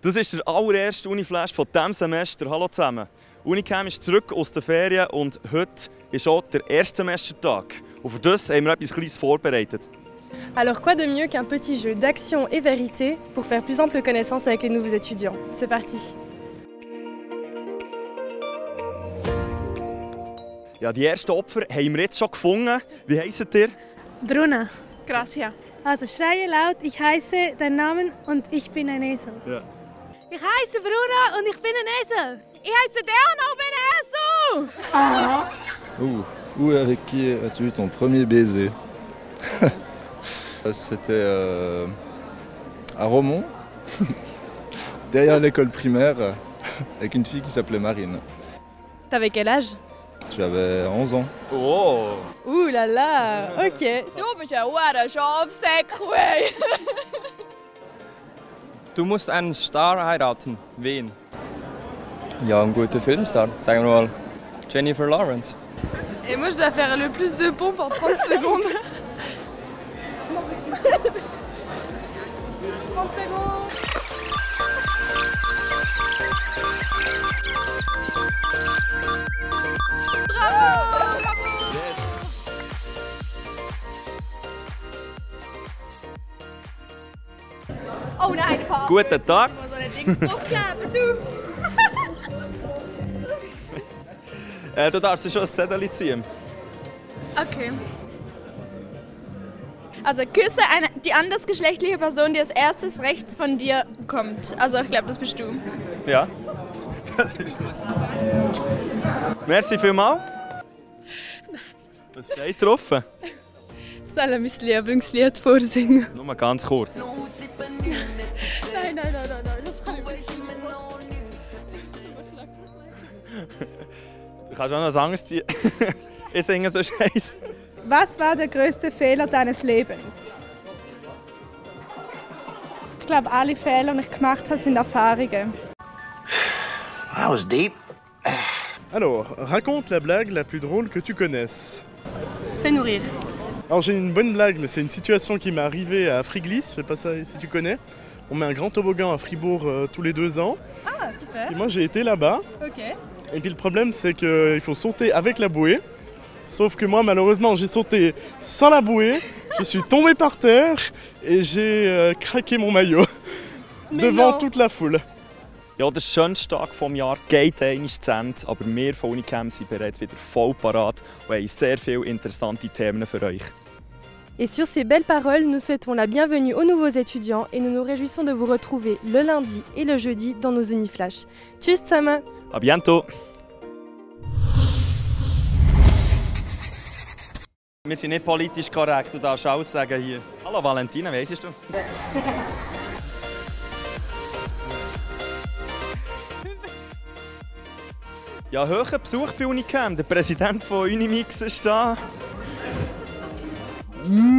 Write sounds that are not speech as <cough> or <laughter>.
Das ist der allererste Uniflash von diesem Semester. Hallo zusammen. Unicam ist zurück aus den Ferien und heute ist auch der erste Semestertag. Und für das haben wir etwas Kleines vorbereitet. Alors quoi de mieux qu'un petit jeu d'action et vérité pour faire plus ample connaissance avec les nouveaux étudiants C'est parti Ja, die ersten Opfer haben wir jetzt schon gefunden. Wie heisst ihr? Bruna. Gracia. Also schreie laut, ich heiße deinen Namen und ich bin ein Esel. Ja. Ich heiße Bruna und ich bin ein Esel. Ich heiße Deano und bin ein Esel. Ouh, où et avec qui as-tu eu ton premier baiser? <laughs> C'était euh, à Romont, <laughs> derrière l'école primaire, <laughs> avec une fille qui s'appelait Marine. T'avais quel âge? J'avais 11 ans. Oh! Ouh là là Ok Du bist ein hoher Schafsäckchen. Du musst einen Star heiraten. Wen? Ja, einen guten Filmstar. Sagen wir mal Jennifer Lawrence. Et moi, je dois faire le plus de pompes en 30 secondes. <laughs> <laughs> 30 secondes. Oh nein, Papa. Guten Tag! <laughs> Äh, du darfst schon ein Zettel ziehen. Okay. Also küsse eine, die andersgeschlechtliche Person, die als erstes rechts von dir kommt. Also ich glaube, das bist du. Ja. Das ist gut. Merci vielmals. Was steht drauf? Ich soll mein Lieblingslied vorsingen. Nur ganz kurz. Nein, nein, nein, nein, nein. Das kann ich nicht. Du kannst auch noch ziehen. <laughs> ich singe so scheiße. Was war der größte Fehler deines Lebens? Ich glaube, alle Fehler, die ich gemacht habe, sind Erfahrungen. That was deep. Alors, raconte la blague la plus drôle que tu connaisses. Fais-nous rire. Alors j'ai une bonne blague, mais c'est une situation qui m'est arrivée à Friglis, je sais pas ça, si tu connais. On met un grand toboggan à Fribourg euh, tous les deux ans. Ah super Et moi j'ai été là-bas. Ok. Et puis le problème c'est qu'il faut sauter avec la bouée. Sauf que moi malheureusement j'ai sauté sans la bouée, je suis tombé par terre et j'ai euh, craqué mon maillot <laughs> devant non. toute la foule. Ja, der schönste Tag des Jahres geht einmal zu Ende, aber wir von Unicam sind bereits wieder voll parat und haben sehr viele interessante Themen für euch. Et sur ces belles paroles, nous souhaitons la bienvenue aux nouveaux étudiants et nous nous réjouissons de vous retrouver le lundi et le jeudi dans nos Uniflash. Tschüss zusammen A bientôt! Wir sind nicht politisch korrekt, du darfst alles sagen hier. Hallo Valentina, wie heisst du? Ja, hoher Besuch bei Unicam. Der Präsident von Unimix ist da. Mm.